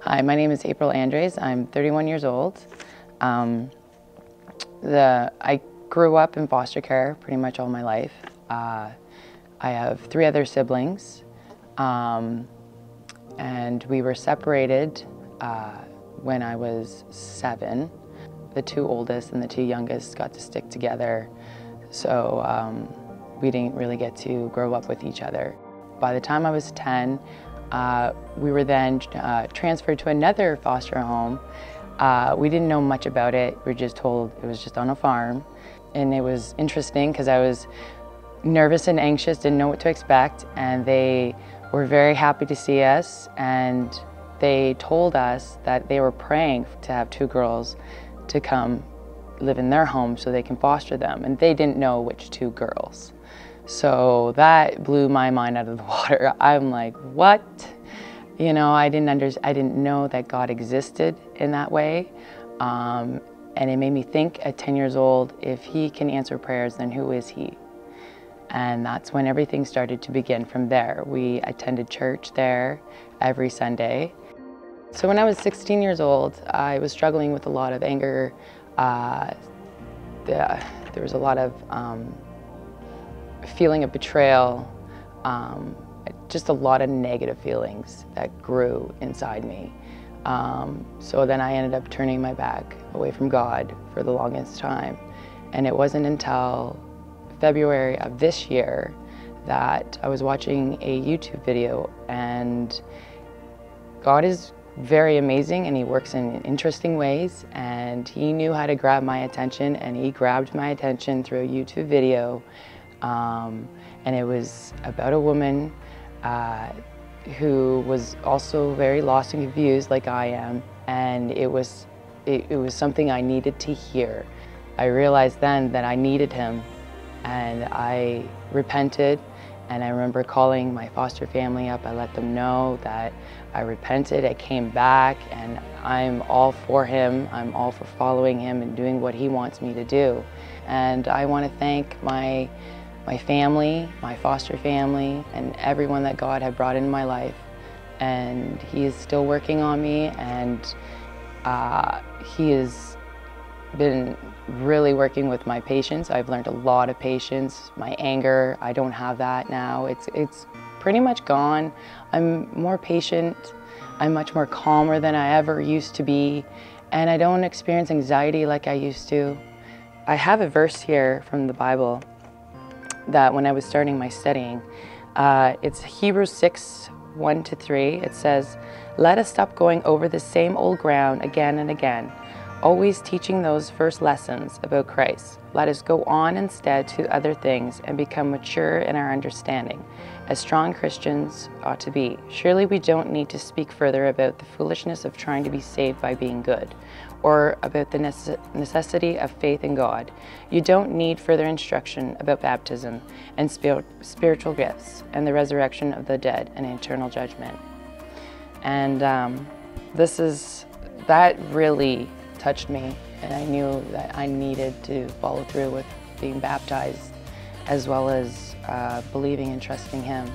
Hi, my name is April Andres. I'm 31 years old. Um, the, I grew up in foster care pretty much all my life. Uh, I have three other siblings, um, and we were separated uh, when I was seven. The two oldest and the two youngest got to stick together, so um, we didn't really get to grow up with each other. By the time I was 10, uh, we were then uh, transferred to another foster home. Uh, we didn't know much about it. We were just told it was just on a farm. And it was interesting because I was nervous and anxious, didn't know what to expect. And they were very happy to see us. And they told us that they were praying to have two girls to come live in their home so they can foster them. And they didn't know which two girls. So that blew my mind out of the water. I'm like, what? You know, I didn't under, I didn't know that God existed in that way. Um, and it made me think at 10 years old, if he can answer prayers, then who is he? And that's when everything started to begin from there. We attended church there every Sunday. So when I was 16 years old, I was struggling with a lot of anger. Uh, the, there was a lot of um, feeling of betrayal, um, just a lot of negative feelings that grew inside me. Um, so then I ended up turning my back away from God for the longest time. And it wasn't until February of this year that I was watching a YouTube video and God is very amazing and he works in interesting ways and he knew how to grab my attention and he grabbed my attention through a YouTube video um, and it was about a woman uh, who was also very lost and confused like I am. And it was, it, it was something I needed to hear. I realized then that I needed him and I repented and I remember calling my foster family up. I let them know that I repented, I came back, and I'm all for him. I'm all for following him and doing what he wants me to do. And I want to thank my my family, my foster family, and everyone that God had brought into my life. And He is still working on me, and uh, He has been really working with my patience. I've learned a lot of patience. My anger, I don't have that now. It's, it's pretty much gone. I'm more patient. I'm much more calmer than I ever used to be. And I don't experience anxiety like I used to. I have a verse here from the Bible that when I was starting my studying. Uh, it's Hebrews 6, 1 to 3. It says, Let us stop going over the same old ground again and again, always teaching those first lessons about Christ. Let us go on instead to other things and become mature in our understanding, as strong Christians ought to be. Surely we don't need to speak further about the foolishness of trying to be saved by being good, or about the necessity of faith in God. You don't need further instruction about baptism and spiritual gifts and the resurrection of the dead and eternal judgment. And um, this is, that really touched me and I knew that I needed to follow through with being baptized as well as uh, believing and trusting Him.